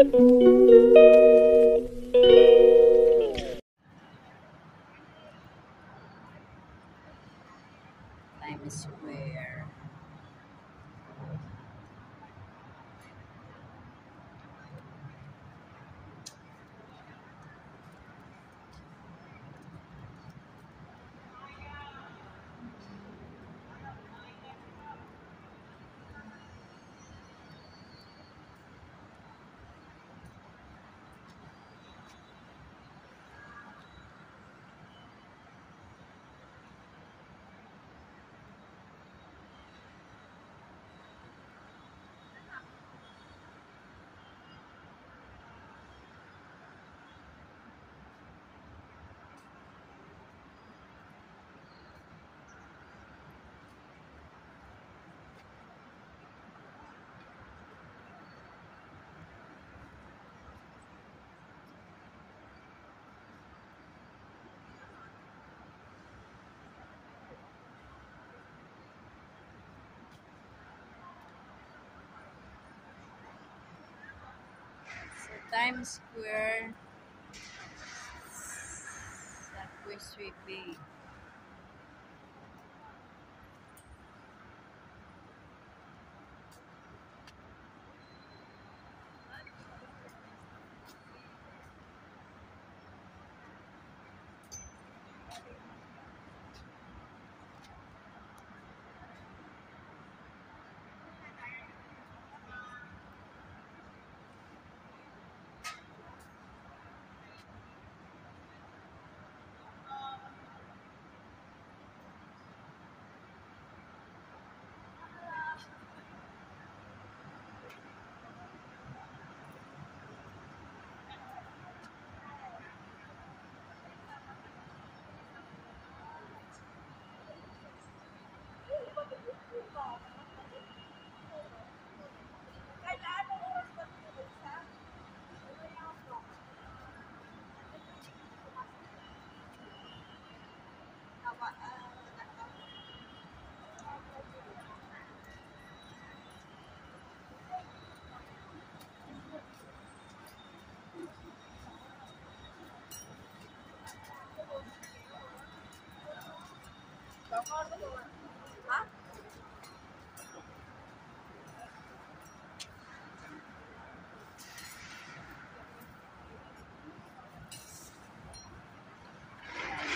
Times Square. Times Square. Subway sweeping. Times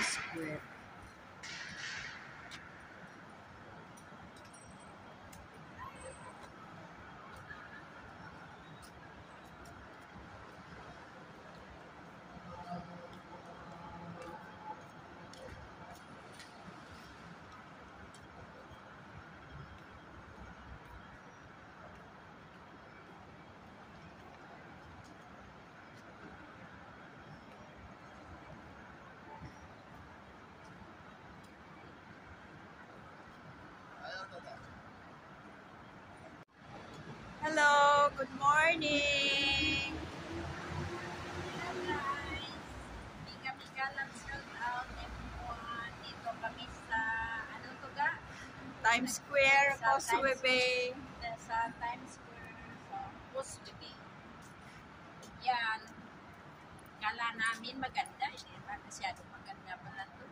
Square. Hello, good morning. Mika-mika lang shout out everyone. Dito kami sa, ano to ga? Times Square, Causeway Bay. Sa Times Square, sa Causeway Bay. Yan. Kala namin maganda. Hindi ba masyado maganda pala to.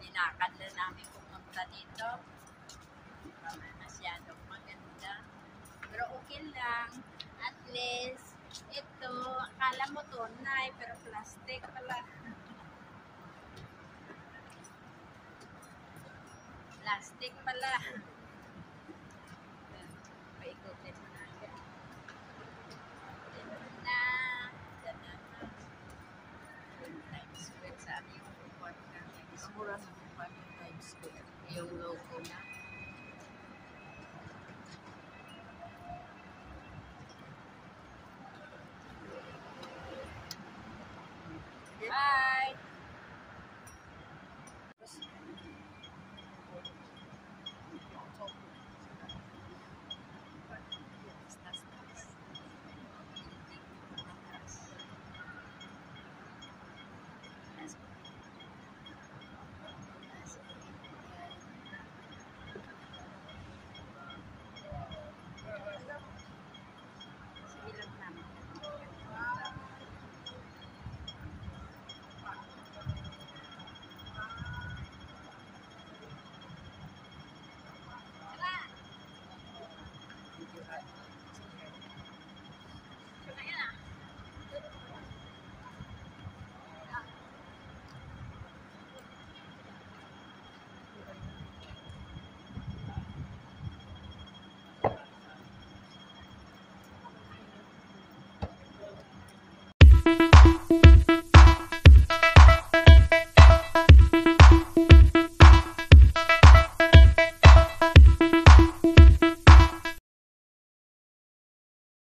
Dinakad na namin pumunta dito. Hindi ba masyadong maganda. Pero okay lang. Least, ito, akala mo tunay, pero plastic pala. Plastic pala.